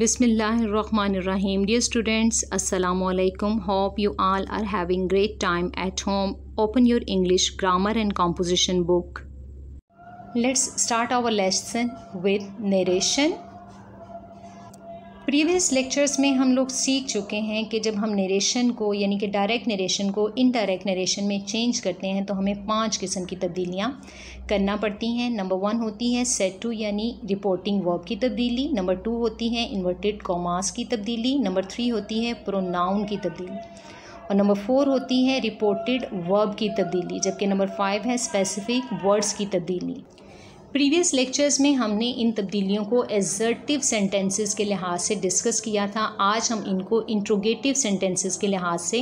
Bismillahirrahmanirrahim. Dear students, Assalamu alaikum. Hope you all are having great time at home. Open your English grammar and composition book. Let's start our lesson with narration. Previous lectures में हम लोग सीख चुके हैं कि जब हम narration को, यानी कि डायरेक्ट नरेशन को इनडायरेक्ट नरेशन में चेंज करते हैं तो हमें पाँच किस्म की तब्दीलियाँ करना पड़ती हैं। नंबर वन होती है सेट टू यानी रिपोर्टिंग वर्ब की तब्दीली। नंबर टू होती है इन्वर्टेड कॉमास की तब्दीली। नंबर थ्री होती है प्रोनाउन की तब्दीली। और नंबर फोर होती है रिपोर्टेड वर्ब की तब्दीली, जबकि नंबर फाइव है स्पेसिफिक वर्ड्स की तब्दीली। प्रीवियस लेक्चर्स में हमने इन तब्दीलियों को एजर्टिव सेंटेंसेस के लिहाज से डिस्कस किया था। आज हम इनको इंट्रोगेटिव सेंटेंसेस के लिहाज से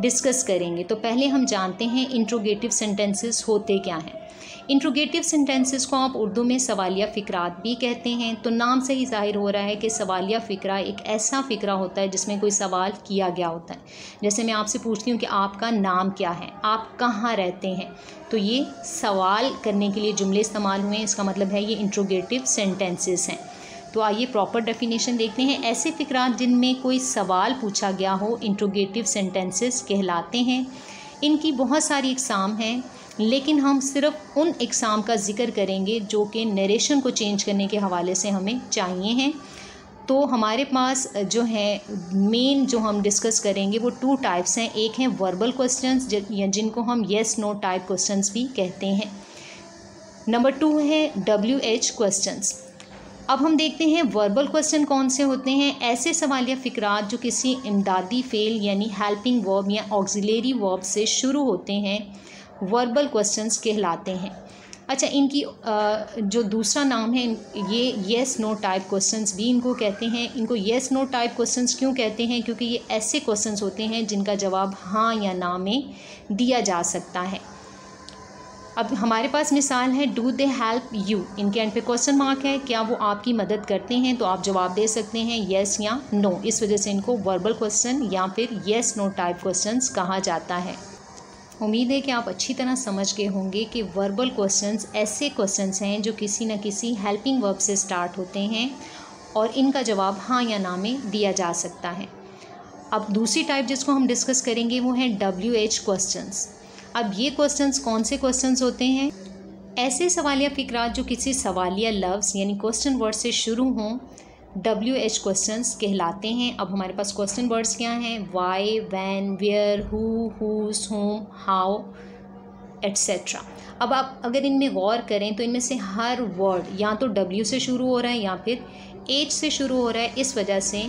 डिस्कस करेंगे। तो पहले हम जानते हैं इंट्रोगेटिव सेंटेंसेस होते क्या हैं। इंट्रोगेटिव सेंटेंसेस को आप उर्दू में सवालिया फ़िक्रात भी कहते हैं तो नाम से ही ज़ाहिर हो रहा है कि सवालिया फ़िक्रा एक ऐसा फ़िक्रा होता है जिसमें कोई सवाल किया गया होता है। जैसे मैं आपसे पूछती हूँ कि आपका नाम क्या है, आप कहाँ रहते हैं? तो ये सवाल करने के लिए जुमले इस्तेमाल हुए हैं, इसका मतलब है ये इंट्रोगेटिव सेंटेंसेस हैं। तो आइए प्रॉपर डेफिनेशन देखते हैं। ऐसे फ़िक्रात जिनमें कोई सवाल पूछा गया हो, इंट्रोगेटिव सेंटेंसेस कहलाते हैं। इनकी बहुत सारी इकसाम हैं। लेकिन हम सिर्फ़ उन एग्ज़ाम का ज़िक्र करेंगे जो कि नरेशन को चेंज करने के हवाले से हमें चाहिए हैं। तो हमारे पास जो है मेन जो हम डिस्कस करेंगे वो टू टाइप्स हैं। एक हैं वर्बल क्वेश्चंस जिनको हम येस नो टाइप क्वेश्चंस भी कहते हैं। नंबर टू है डब्ल्यू एच क्वेश्चंस अब हम देखते हैं वर्बल क्वेश्चन कौन से होते हैं। ऐसे सवाल या फ़िक्रात जो किसी इमदादी फेल यानी हेल्पिंग वर्ब या ऑक्सिलरी वर्ब से शुरू होते हैं। वर्बल क्वेश्चंस कहलाते हैं। अच्छा इनकी जो दूसरा नाम है, ये येस नो टाइप क्वेश्चंस भी इनको कहते हैं। इनको येस नो टाइप क्वेश्चंस क्यों कहते हैं? क्योंकि ये ऐसे क्वेश्चंस होते हैं जिनका जवाब हाँ या ना में दिया जा सकता है। अब हमारे पास मिसाल है डू दे हेल्प यू इनके एंड पे क्वेश्चन मार्क है, क्या वो आपकी मदद करते हैं? तो आप जवाब दे सकते हैं येस या नो इस वजह से इनको वर्बल क्वेश्चन या फिर येस नो टाइप क्वेश्चंस कहा जाता है। उम्मीद है कि आप अच्छी तरह समझ गए होंगे कि वर्बल क्वेश्चंस ऐसे क्वेश्चंस हैं जो किसी न किसी हेल्पिंग वर्ब से स्टार्ट होते हैं और इनका जवाब हाँ या ना में दिया जा सकता है। अब दूसरी टाइप जिसको हम डिस्कस करेंगे वो है डब्ल्यू एच क्वेश्चन अब ये क्वेश्चंस कौन से क्वेश्चंस होते हैं? ऐसे सवालिया फ़िक्रात जो किसी सवालिया लफ्ज़ यानी क्वेश्चन वर्ड से शुरू हों डब्ल्यू एच क्वेश्चन कहलाते हैं। अब हमारे पास क्वेश्चन वर्ड्स क्या हैं? Why when where who whose whom how etcetera अब आप अगर इनमें गौर करें तो इनमें से हर वर्ड या तो डब्ल्यू से शुरू हो रहा है या फिर एच से शुरू हो रहा है, इस वजह से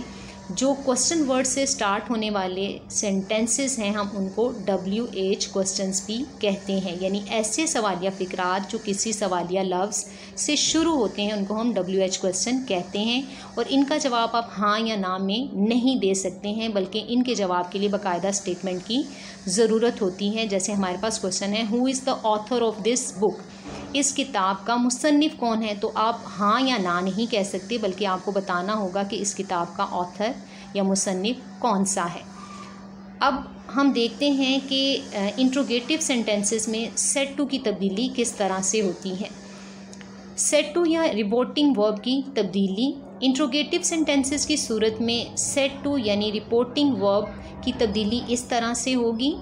जो क्वेश्चन वर्ड से स्टार्ट होने वाले सेंटेंसेस हैं, हम उनको डब्ल्यू एच क्वेश्चन भी कहते हैं। यानी ऐसे सवालिया फ़िक्रात जो किसी सवालिया लफ्ज़ से शुरू होते हैं, उनको हम डब्ल्यू एच क्वेश्चन कहते हैं। और इनका जवाब आप हाँ या ना में नहीं दे सकते हैं, बल्कि इनके जवाब के लिए बाकायदा स्टेटमेंट की ज़रूरत होती है। जैसे हमारे पास क्वेश्चन है who is the author of this book इस किताब का मुसनफ़ कौन है? तो आप हाँ या ना नहीं कह सकते, बल्कि आपको बताना होगा कि इस किताब का ऑथर या मुसनफ़ कौन सा है। अब हम देखते हैं कि इंट्रोगेटिव सेंटेंसेस में सेट टू की तब्दीली किस तरह से होती है। सेट टू या रिपोर्टिंग वर्ब की तब्दीली इंट्रोगेटिव सेंटेंसेस की सूरत में सेट टू यानी रिपोर्टिंग वर्ब की तब्दीली इस तरह से होगी।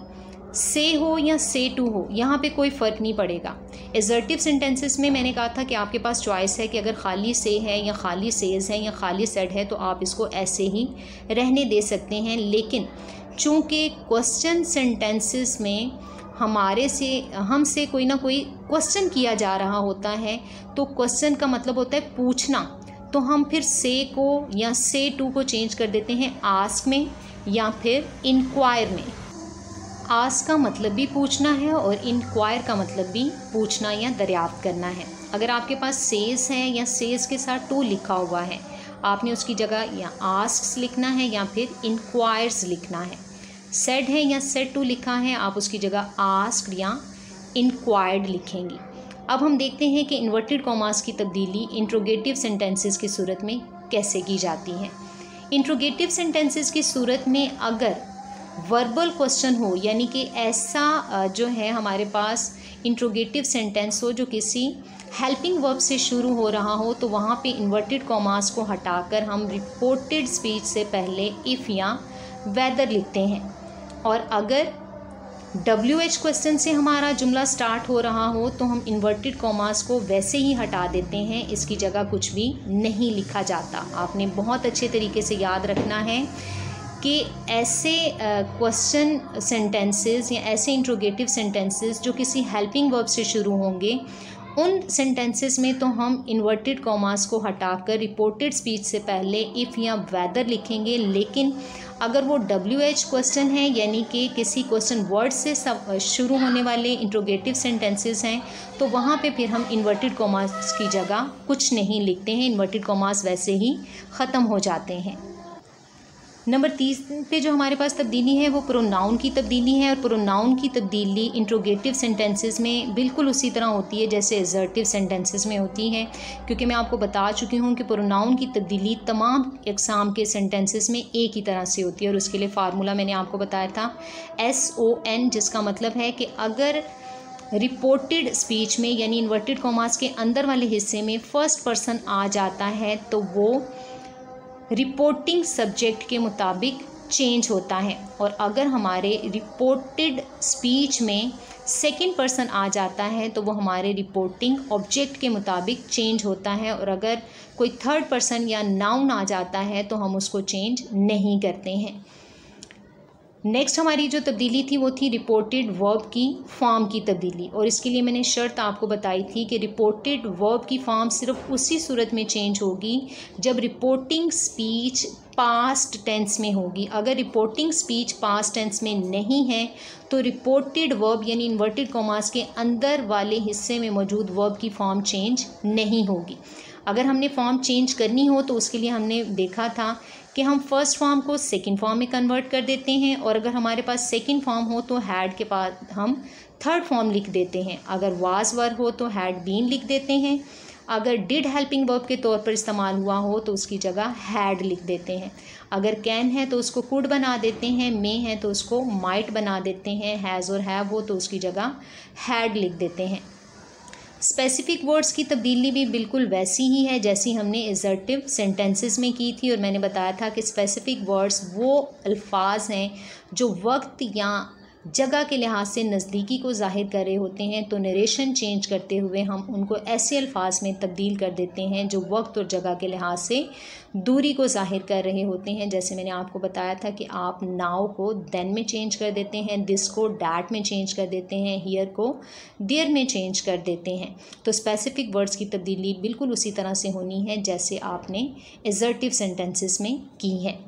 से हो या से टू हो, यहाँ पे कोई फ़र्क नहीं पड़ेगा। एजर्टिव सेंटेंसेस में मैंने कहा था कि आपके पास चॉइस है कि अगर खाली से है या खाली सेज़ है या खाली सेड है तो आप इसको ऐसे ही रहने दे सकते हैं। लेकिन चूँकि क्वेश्चन सेंटेंसेस में हमारे से हमसे कोई ना कोई क्वेश्चन किया जा रहा होता है तो क्वेश्चन का मतलब होता है पूछना। तो हम फिर से को या से टू को चेंज कर देते हैं आस्क में या फिर इंक्वायर में। आस का मतलब भी पूछना है और इंक्वायर का मतलब भी पूछना या दरियाफ्त करना है। अगर आपके पास सेज है या सेज के साथ टू लिखा हुआ है, आपने उसकी जगह या आस्क लिखना है या फिर इंक्वायर्स लिखना है। सेड है या सेड टू लिखा है, आप उसकी जगह आस्क या इंक्वायर्ड लिखेंगी। अब हम देखते हैं कि इन्वर्टेड कॉमास की तब्दीली इंट्रोगेटिव सेंटेंसेस की सूरत में कैसे की जाती है। इंट्रोगेटिव सेंटेंसेस की सूरत में अगर वर्बल क्वेश्चन हो, यानी कि ऐसा जो है हमारे पास इंट्रोगेटिव सेंटेंस हो, जो किसी हेल्पिंग वर्ब से शुरू हो रहा हो तो वहाँ पे इन्वर्टेड कॉमास को हटाकर हम रिपोर्टेड स्पीच से पहले इफ़ या वेदर लिखते हैं। और अगर डब्ल्यू एच क्वेश्चन से हमारा जुमला स्टार्ट हो रहा हो तो हम इन्वर्टेड कॉमास को वैसे ही हटा देते हैं, इसकी जगह कुछ भी नहीं लिखा जाता। आपने बहुत अच्छे तरीके से याद रखना है। कि ऐसे क्वेश्चन uh, सेंटेंसेस या ऐसे इंट्रोगेटिव सेंटेंसेस जो किसी हेल्पिंग वर्ब से शुरू होंगे उन सेंटेंसेस में तो हम इन्वर्टेड कॉमास को हटाकर रिपोर्टेड स्पीच से पहले इफ़ या वेदर लिखेंगे लेकिन अगर वो डब्ल्यू एच क्वेश्चन है यानी कि किसी क्वेश्चन वर्ड से शुरू होने वाले इंट्रोगेटिव सेंटेंसेस हैं तो वहाँ पे फिर हम इन्वर्टेड कॉमास की जगह कुछ नहीं लिखते हैं इन्वर्टेड कॉमास वैसे ही ख़त्म हो जाते हैं। नंबर तीस पे जो हमारे पास तब्दीली है, वो प्रोनाउन की तब्दीली है और प्रोनाउन की तब्दीली इंट्रोगेटिव सेंटेंसेस में बिल्कुल उसी तरह होती है जैसे एजर्टिव सेंटेंसेस में होती है। क्योंकि मैं आपको बता चुकी हूँ कि प्रोनाउन की तब्दीली तमाम एग्ज़ाम के सेंटेंसेस में एक ही तरह से होती है और उसके लिए फार्मूला मैंने आपको बताया था। एस ओ एन जिसका मतलब है कि अगर रिपोर्टेड स्पीच में, यानी इन्वर्टेड कॉमास के अंदर वाले हिस्से में फ़र्स्ट पर्सन आ जाता है तो वो रिपोर्टिंग सब्जेक्ट के मुताबिक चेंज होता है और अगर हमारे रिपोर्टेड स्पीच में सेकंड पर्सन आ जाता है तो वो हमारे रिपोर्टिंग ऑब्जेक्ट के मुताबिक चेंज होता है और अगर कोई थर्ड पर्सन या नाउन आ जाता है तो हम उसको चेंज नहीं करते हैं। नेक्स्ट हमारी जो तब्दीली थी, वो थी रिपोर्टेड वर्ब की फॉर्म की तब्दीली। और इसके लिए मैंने शर्त आपको बताई थी कि रिपोर्टेड वर्ब की फॉर्म सिर्फ़ उसी सूरत में चेंज होगी, जब रिपोर्टिंग स्पीच पास्ट टेंस में होगी। अगर रिपोर्टिंग स्पीच पास्ट टेंस में नहीं है तो रिपोर्टेड वर्ब यानी इन्वर्टेड कॉमास के अंदर वाले हिस्से में मौजूद वर्ब की फॉर्म चेंज नहीं होगी। अगर हमने फॉर्म चेंज करनी हो तो उसके लिए हमने देखा था कि हम फ़र्स्ट फॉर्म को सेकंड फॉर्म में कन्वर्ट कर देते हैं और अगर हमारे पास सेकंड फॉर्म हो तो हैड के पास हम थर्ड फॉर्म लिख देते हैं। अगर वाज वर हो तो हैड बीन लिख देते हैं। अगर डिड हेल्पिंग वर्ब के तौर पर इस्तेमाल हुआ हो तो उसकी जगह हैड लिख देते हैं। अगर कैन है तो उसको कुड बना देते हैं। मे है तो उसको माइट बना देते हैं। हैज़ और हैव हो तो उसकी जगह हैड लिख देते हैं। स्पेसिफिक वर्ड्स की तब्दीली भी बिल्कुल वैसी ही है, जैसी हमने एजर्टिव सेंटेंसेस में की थी और मैंने बताया था कि स्पेसिफिक वर्ड्स वो अल्फाज हैं जो वक्त या जगह के लिहाज से नज़दीकी को ज़ाहिर कर रहे होते हैं तो नरेशन चेंज करते हुए हम उनको ऐसे अल्फाज में तब्दील कर देते हैं, जो वक्त और जगह के लिहाज से दूरी को ज़ाहिर कर रहे होते हैं। जैसे मैंने आपको बताया था कि आप नाव को देन में चेंज कर देते हैं दिस को डैट में चेंज कर देते हैं हियर को देयर में चेंज कर देते हैं। तो स्पेसिफिक वर्ड्स की तब्दीली बिल्कुल उसी तरह से होनी है, जैसे आपने एजर्टिव सेंटेंसेस में की है।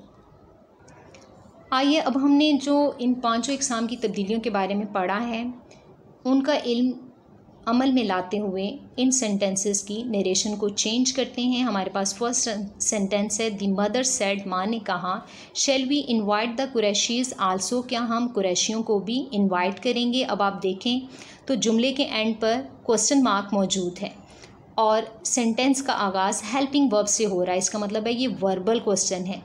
आइए अब हमने जो इन पाँचों इकसाम की तब्दीलियों के बारे में पढ़ा है, उनका इल्म अमल में लाते हुए इन सेंटेंसेस की नरेशन को चेंज करते हैं। हमारे पास फ़र्स्ट सेंटेंस है दी मदर सेड माँ ने कहा shall we invite the Qureshis also क्या हम कुरैशियों को भी इनवाइट करेंगे? अब आप देखें तो जुमले के एंड पर क्वेश्चन मार्क मौजूद है और सेंटेंस का आगाज़ हेल्पिंग वर्ब से हो रहा है। इसका मतलब है ये वर्बल क्वेश्चन है।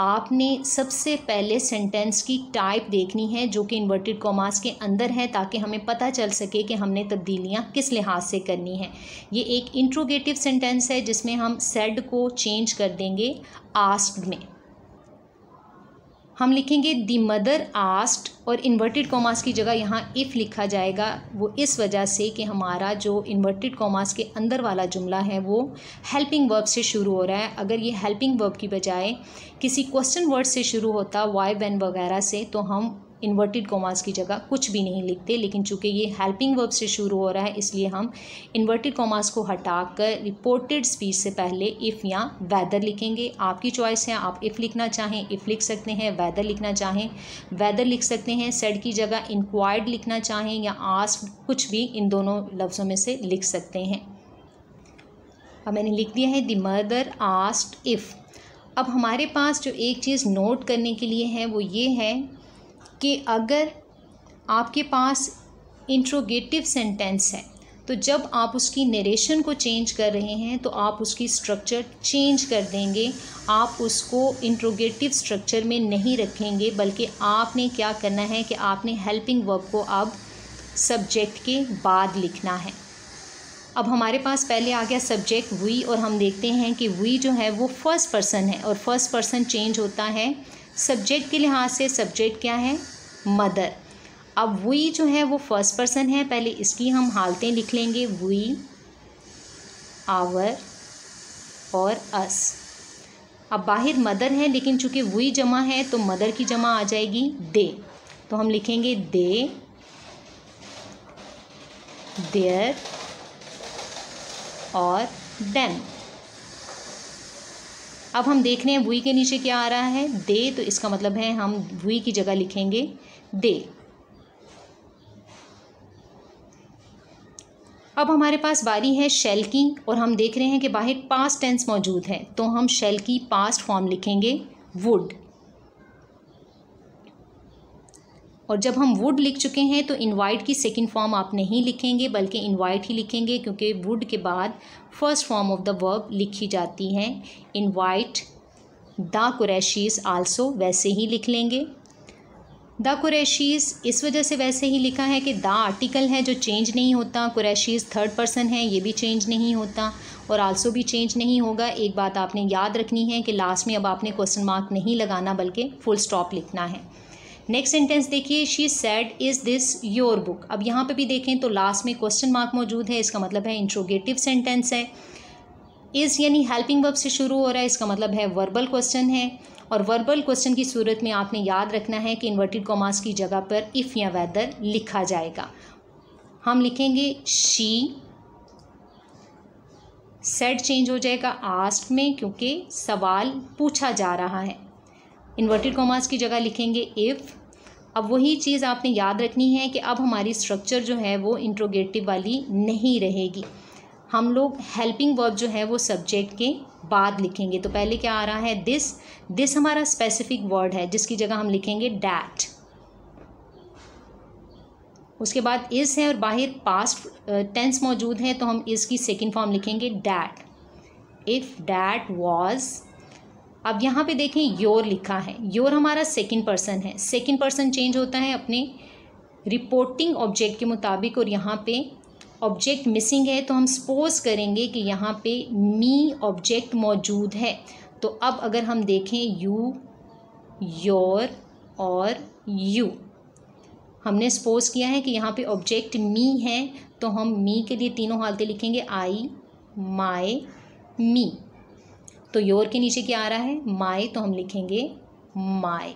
आपने सबसे पहले सेंटेंस की टाइप देखनी है, जो कि इन्वर्टेड कॉमास के अंदर है, ताकि हमें पता चल सके कि हमने तब्दीलियाँ किस लिहाज से करनी है। ये एक इंट्रोगेटिव सेंटेंस है, जिसमें हम सेड को चेंज कर देंगे आस्क में। हम लिखेंगे दी मदर आस्ट और इन्वर्टेड कॉमास की जगह यहाँ इफ़ लिखा जाएगा। वो इस वजह से कि हमारा जो इन्वर्टेड कॉमास के अंदर वाला जुमला है, वो हेल्पिंग वर्ब से शुरू हो रहा है। अगर ये हेल्पिंग वर्ब की बजाय किसी क्वेश्चन वर्ड से शुरू होता वाई वैन वगैरह से तो हम इन्वर्टेड कॉमास की जगह कुछ भी नहीं लिखते, लेकिन चूँकि ये हेल्पिंग वर्ब से शुरू हो रहा है, इसलिए हम इन्वर्टेड कॉमास को हटाकर रिपोर्टेड स्पीच से पहले इफ़ या वैदर लिखेंगे। आपकी चॉइस है, आप इफ़ लिखना चाहें इफ़ लिख सकते हैं वैदर लिखना चाहें। वैदर लिख सकते हैं सेड की जगह इंक्वायर्ड लिखना चाहें या आस्क कुछ भी इन दोनों लफ्ज़ों में से लिख सकते हैं। अब मैंने लिख दिया है द मदर आस्ट इफ़ अब हमारे पास जो एक चीज़ नोट करने के लिए है, वो ये है कि अगर आपके पास इंट्रोगेटिव सेंटेंस है तो जब आप उसकी नरेशन को चेंज कर रहे हैं तो आप उसकी स्ट्रक्चर चेंज कर देंगे। आप उसको इंट्रोगेटिव स्ट्रक्चर में नहीं रखेंगे, बल्कि आपने क्या करना है कि आपने हेल्पिंग वर्ब को अब सब्जेक्ट के बाद लिखना है। अब हमारे पास पहले आ गया सब्जेक्ट वी और हम देखते हैं कि वी जो है वो फ़र्स्ट पर्सन है और फ़र्स्ट पर्सन चेंज होता है। सब्जेक्ट के लिहाज से सब्जेक्ट क्या है? मदर अब वी जो है, वो फ़र्स्ट पर्सन है, पहले इसकी हम हालतें लिख लेंगे। वी आवर और अस अब बाहर मदर है, लेकिन चूँकि वी जमा है तो मदर की जमा आ जाएगी दे तो हम लिखेंगे दे देयर और देम अब हम देख रहे हैं वुई के नीचे क्या आ रहा है। दे तो इसका मतलब है हम वुई की जगह लिखेंगे दे। अब हमारे पास बारी है शेल की, और हम देख रहे हैं कि बाहर पास्ट टेंस मौजूद है तो हम शेल की पास्ट फॉर्म लिखेंगे वुड और जब हम वुड लिख चुके हैं तो इनवाइट की सेकंड फॉर्म आप नहीं लिखेंगे, बल्कि इनवाइट ही लिखेंगे, क्योंकि वुड के बाद first form of the verb लिखी जाती है। इनवाइट द कुरैशीज़ आल्सो वैसे ही लिख लेंगे। द कुरैशीज़ इस वजह से वैसे ही लिखा है कि द आर्टिकल है जो चेंज नहीं होता कुरैशीज़ थर्ड पर्सन है, ये भी चेंज नहीं होता, और आल्सो भी चेंज नहीं होगा। एक बात आपने याद रखनी है कि लास्ट में अब आपने क्वेश्चन मार्क नहीं लगाना, बल्कि फुल स्टॉप लिखना है। नेक्स्ट सेंटेंस देखिए she said is this your book अब यहाँ पे भी देखें तो लास्ट में क्वेश्चन मार्क मौजूद है, इसका मतलब है इंट्रोगेटिव सेंटेंस है। इज़ यानी हेल्पिंग वर्ब से शुरू हो रहा है, इसका मतलब है वर्बल क्वेश्चन है। और वर्बल क्वेश्चन की सूरत में आपने याद रखना है कि इन्वर्टेड कॉमास की जगह पर इफ़ या वेदर लिखा जाएगा। हम लिखेंगे शी सेड चेंज हो जाएगा आस्ट में, क्योंकि सवाल पूछा जा रहा है। इन्वर्टेड कॉमास की जगह लिखेंगे इफ़ अब वही चीज़ आपने याद रखनी है कि अब हमारी स्ट्रक्चर जो है वो इंट्रोगेटिव वाली नहीं रहेगी। हम लोग हेल्पिंग वर्ब जो है वो सब्जेक्ट के बाद लिखेंगे। तो पहले क्या आ रहा है? दिस दिस हमारा स्पेसिफिक वर्ड है, जिसकी जगह हम लिखेंगे डैट उसके बाद इस है और बाहर पास्ट टेंस मौजूद है तो हम इसकी सेकेंड फॉर्म लिखेंगे डैट इफ़ डैट वॉज़ अब यहाँ पे देखें, योर लिखा है। योर हमारा सेकंड पर्सन है। सेकंड पर्सन चेंज होता है अपने रिपोर्टिंग ऑब्जेक्ट के मुताबिक और यहाँ पे ऑब्जेक्ट मिसिंग है तो हम सपोज़ करेंगे कि यहाँ पे मी ऑब्जेक्ट मौजूद है। तो अब अगर हम देखें यू योर और यू हमने सपोज़ किया है कि यहाँ पे ऑब्जेक्ट मी है तो हम मी के लिए तीनों हालतें लिखेंगे आई माई मी तो योर के नीचे क्या आ रहा है? माई तो हम लिखेंगे माई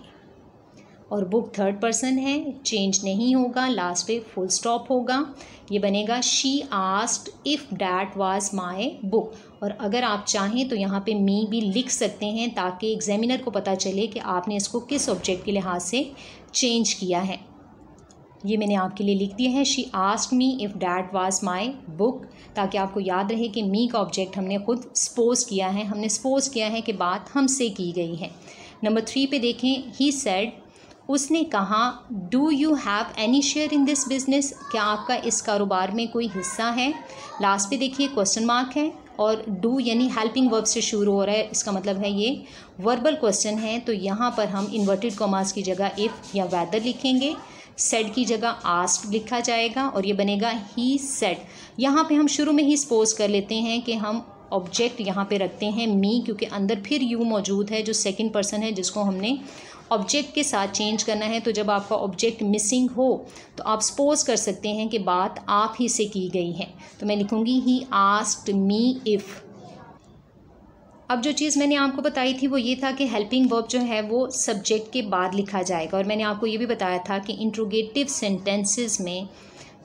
और बुक थर्ड पर्सन है चेंज नहीं होगा लास्ट पे फुल स्टॉप होगा। ये बनेगा she asked if that was my book और अगर आप चाहें तो यहाँ पे मी भी लिख सकते हैं, ताकि एग्जामिनर को पता चले कि आपने इसको किस ऑब्जेक्ट के लिहाज से चेंज किया है। ये मैंने आपके लिए लिख दिया है। She asked me if that was my book ताकि आपको याद रहे कि मी का ऑब्जेक्ट हमने खुद स्पोज किया है। हमने स्पोज किया है कि बात हमसे की गई है। नंबर थ्री पे देखें ही सेड उसने कहा do you have any share in this business क्या आपका इस कारोबार में कोई हिस्सा है? लास्ट पे देखिए क्वेश्चन मार्क है, और डू यानी हेल्पिंग वर्ब से शुरू हो रहा है। इसका मतलब है ये वर्बल क्वेश्चन है तो यहाँ पर हम इन्वर्टेड कॉमास की जगह इफ़ या वैदर लिखेंगे। सेड की जगह आस्ट लिखा जाएगा और ये बनेगा ही सेड यहाँ पे हम शुरू में ही सपोज़ कर लेते हैं कि हम ऑब्जेक्ट यहाँ पे रखते हैं मी क्योंकि अंदर फिर यू मौजूद है, जो सेकंड पर्सन है, जिसको हमने ऑब्जेक्ट के साथ चेंज करना है। तो जब आपका ऑब्जेक्ट मिसिंग हो तो आप सपोज़ कर सकते हैं कि बात आप ही से की गई है। तो मैं लिखूँगी ही आस्ट मी इफ़ अब जो चीज़ मैंने आपको बताई थी वो ये था कि हेल्पिंग वर्ब जो है वो सब्जेक्ट के बाद लिखा जाएगा। और मैंने आपको ये भी बताया था कि इंट्रोगेटिव सेंटेंसेस में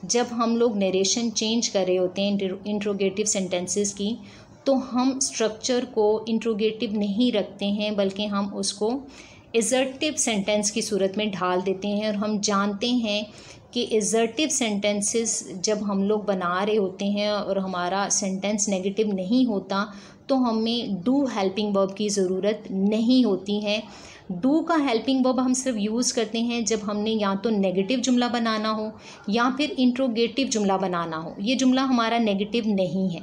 जब हम लोग नरेशन चेंज कर रहे होते हैं इंट्रोगेटिव सेंटेंसेस की तो हम स्ट्रक्चर को इंट्रोगेटिव नहीं रखते हैं, बल्कि हम उसको एजर्टिव सेंटेंस की सूरत में ढाल देते हैं। और हम जानते हैं कि एजर्टिव सेंटेंसेस जब हम लोग बना रहे होते हैं और हमारा सेंटेंस नेगेटिव नहीं होता तो हमें डू हेल्पिंग वर्ब की ज़रूरत नहीं होती है। डू का हेल्पिंग वर्ब हम सिर्फ़ यूज़ करते हैं जब हमने या तो नेगेटिव जुमला बनाना हो या फिर इंट्रोगेटिव जुमला बनाना हो। ये जुमला हमारा नेगेटिव नहीं है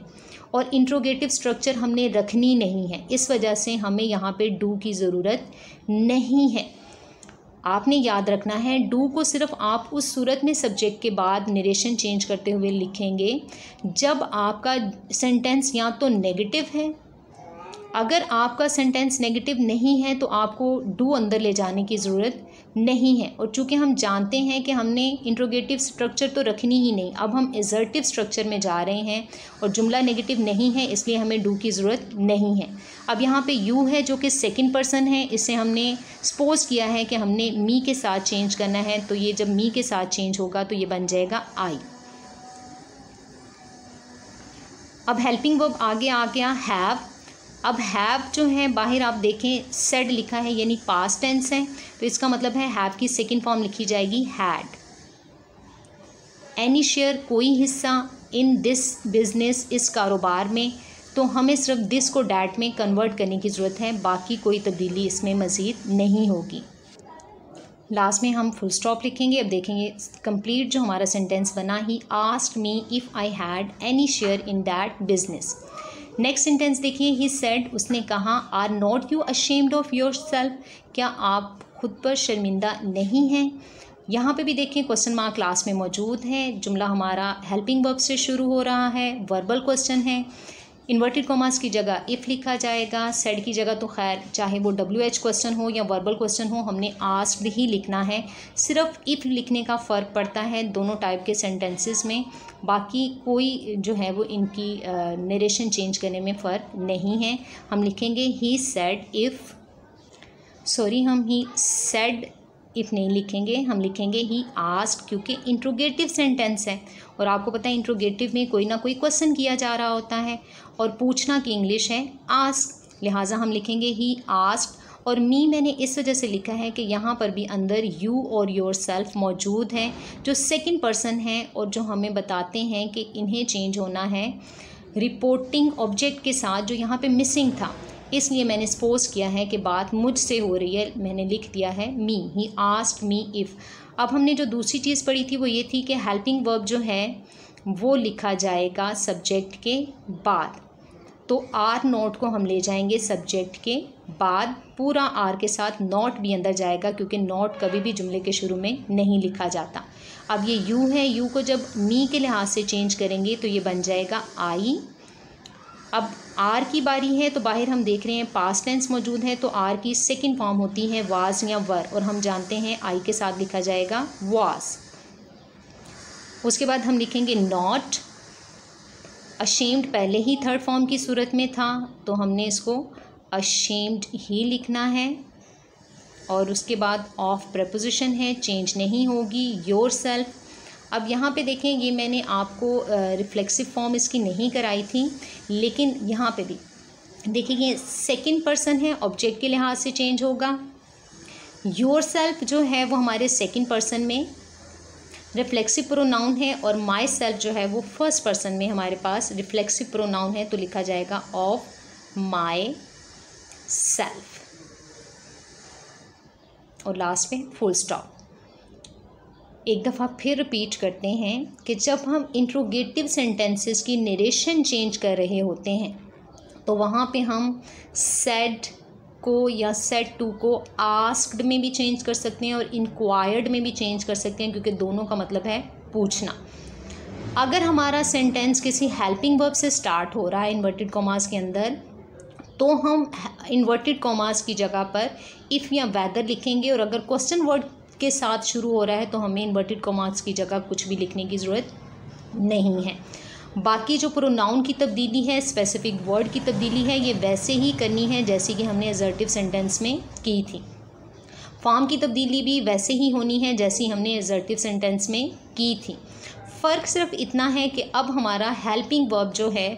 और इंट्रोगेटिव स्ट्रक्चर हमने रखनी नहीं है। इस वजह से हमें यहाँ पे डू की ज़रूरत नहीं है। आपने याद रखना है, डू को सिर्फ़ आप उस सूरत में सब्जेक्ट के बाद निरेशन चेंज करते हुए लिखेंगे, जब आपका सेंटेंस या तो नेगेटिव है। अगर आपका सेंटेंस नेगेटिव नहीं है तो आपको डू अंदर ले जाने की ज़रूरत नहीं है। और चूँकि हम जानते हैं कि हमने इंट्रोगेटिव स्ट्रक्चर तो रखनी ही नहीं, अब हम एजर्टिव स्ट्रक्चर में जा रहे हैं और जुमला नेगेटिव नहीं है, इसलिए हमें डू की ज़रूरत नहीं है। अब यहाँ पे यू है जो कि सेकंड पर्सन है, इसे हमने सपोज़ किया है कि हमने मी के साथ चेंज करना है तो ये जब मी के साथ चेंज होगा तो ये बन जाएगा आई अब हेल्पिंग वर्ब आगे आ गया हैव अब हैव जो है, बाहर आप देखें सेड लिखा है, यानी पास्ट टेंस है तो इसका मतलब है हैव की सेकेंड फॉर्म लिखी जाएगी हैड एनी शेयर कोई हिस्सा इन दिस बिज़नेस इस कारोबार में तो हमें सिर्फ़ दिस को डैट में कन्वर्ट करने की ज़रूरत है, बाकी कोई तब्दीली इसमें मज़ीद नहीं होगी. लास्ट में हम फुल स्टॉप लिखेंगे, अब देखेंगे कंप्लीट जो हमारा सेंटेंस बना he asked me if I had any share in that business next sentence देखिए ही सेड उसने कहा are not you ashamed of yourself क्या आप खुद पर शर्मिंदा नहीं हैं? यहाँ पे भी देखें क्वेश्चन मार्क क्लास में मौजूद है। जुमला हमारा हेल्पिंग वर्ब से शुरू हो रहा है। वर्बल क्वेश्चन है। इन्वर्टेड कॉमर्स की जगह इफ़ लिखा जाएगा सेड की जगह तो खैर, चाहे वो डब्ल्यू एच क्वेश्चन हो या वर्बल क्वेश्चन हो, हमने आस्क्ड ही लिखना है। सिर्फ़ इफ़ लिखने का फ़र्क पड़ता है दोनों टाइप के सेंटेंसेस में। बाकी कोई जो है वो इनकी नरेशन चेंज करने में फ़र्क नहीं है। हम लिखेंगे ही सेड इफ़ सॉरी हम ही सेड इफ़ नहीं लिखेंगे। हम लिखेंगे ही आस्क क्योंकि इंट्रोगेटिव सेंटेंस है। और आपको पता है इंट्रोगेटिव में कोई ना कोई क्वेश्चन किया जा रहा होता है और पूछना की इंग्लिश है आस्क लिहाजा हम लिखेंगे ही आस्क और मी मैंने इस वजह से लिखा है कि यहाँ पर भी अंदर यू और योर सेल्फ मौजूद है, जो सेकंड पर्सन है और जो हमें बताते हैं कि इन्हें चेंज होना है। रिपोर्टिंग ऑब्जेक्ट के साथ जो यहाँ पे मिसिंग था, इसलिए मैंने सपोज़ किया है कि बात मुझसे हो रही है, मैंने लिख दिया है मी ही आस्ट मी इफ़ अब हमने जो दूसरी चीज़ पढ़ी थी वो ये थी कि हेल्पिंग वर्ब जो है, वो लिखा जाएगा सब्जेक्ट के बाद। तो आर नोट को हम ले जाएँगे सब्जेक्ट के बाद। पूरा आर के साथ नॉट भी अंदर जाएगा क्योंकि नॉट कभी भी जुमले के शुरू में नहीं लिखा जाता। अब ये यू है यू को जब मी के लिहाज से चेंज करेंगे तो ये बन जाएगा आई अब आर की बारी है तो बाहर हम देख रहे हैं पास्ट टेंस मौजूद है तो आर की सेकंड फॉर्म होती है वाज या वर और हम जानते हैं आई के साथ लिखा जाएगा वाज उसके बाद हम लिखेंगे नॉट अशेम्ड पहले ही थर्ड फॉर्म की सूरत में था तो हमने इसको अशेम्ड ही लिखना है. और उसके बाद ऑफ़ प्रपोजिशन है चेंज नहीं होगी योर सेल्फ अब यहाँ पे देखें, ये मैंने आपको रिफ्लेक्सिव फॉर्म इसकी नहीं कराई थी, लेकिन यहाँ पे भी। देखिए ये सेकंड पर्सन है ऑब्जेक्ट के लिहाज से चेंज होगा। योर सेल्फ जो है, वो हमारे सेकेंड पर्सन में। रिफ्लेक्सिव प्रोनाउन है और माई सेल्फ जो है, वो फ़र्स्ट पर्सन में हमारे पास रिफ्लेक्सिव प्रोनाउन है तो लिखा जाएगा ऑफ़ माई सेल्फ और लास्ट में फुल स्टॉप एक दफ़ा फिर रिपीट करते हैं कि जब हम इंट्रोगेटिव सेंटेंसेस की नरेशन चेंज कर रहे होते हैं तो वहाँ पे हम सेड को या सेट टू को आस्क्ड में भी चेंज कर सकते हैं और इंक्वायर्ड में भी चेंज कर सकते हैं, क्योंकि दोनों का मतलब है पूछना। अगर हमारा सेंटेंस किसी हेल्पिंग वर्ब से स्टार्ट हो रहा है इन्वर्टेड कॉमास के अंदर तो हम इन्वर्टेड कॉमास की जगह पर इफ़ या वेदर लिखेंगे और अगर क्वेश्चन वर्ड के साथ शुरू हो रहा है तो हमें इन्वर्टेड कॉमास की जगह कुछ भी लिखने की ज़रूरत नहीं है। बाकी जो प्रोनाउन की तब्दीली है स्पेसिफिक वर्ड की तब्दीली है, ये वैसे ही करनी है जैसे कि हमने एजर्टिव सेंटेंस में की थी। फॉर्म की तब्दीली भी वैसे ही होनी है जैसी हमने एजर्टिव सेंटेंस में की थी। फ़र्क सिर्फ़ इतना है कि अब हमारा हेल्पिंग वर्ब जो है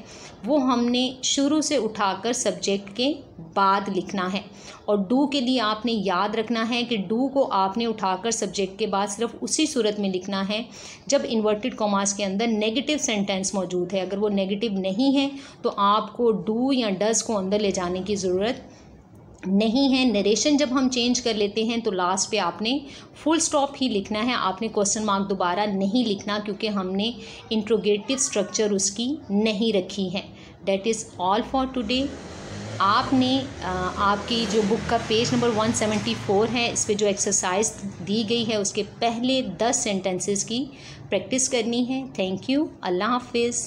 वो हमने शुरू से उठाकर सब्जेक्ट के बाद लिखना है। और डू के लिए आपने याद रखना है कि डू को आपने उठाकर सब्जेक्ट के बाद सिर्फ़ उसी सूरत में लिखना है जब इन्वर्टेड कॉमास के अंदर नेगेटिव सेंटेंस मौजूद है। अगर वो नेगेटिव नहीं है तो आपको डू या डज को अंदर ले जाने की ज़रूरत नहीं है। नरेशन जब हम चेंज कर लेते हैं तो लास्ट पे आपने फुल स्टॉप ही लिखना है। आपने क्वेश्चन मार्क दोबारा नहीं लिखना क्योंकि हमने इंट्रोगेटिव स्ट्रक्चर उसकी नहीं रखी है। Date is all for today आपने आपकी जो बुक का page number one seventy four है, इस पर जो एक्सरसाइज दी गई है, उसके पहले दस सेंटेंसेस की प्रैक्टिस करनी है. थैंक यू अल्लाह हाफिज़.